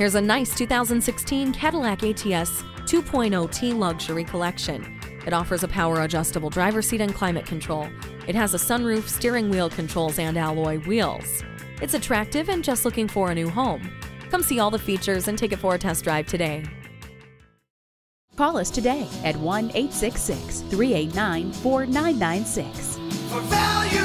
Here's a nice 2016 Cadillac ATS 2.0T Luxury Collection. It offers a power adjustable driver seat and climate control. It has a sunroof, steering wheel controls, and alloy wheels. It's attractive and just looking for a new home. Come see all the features and take it for a test drive today. Call us today at 1 866 389 4996.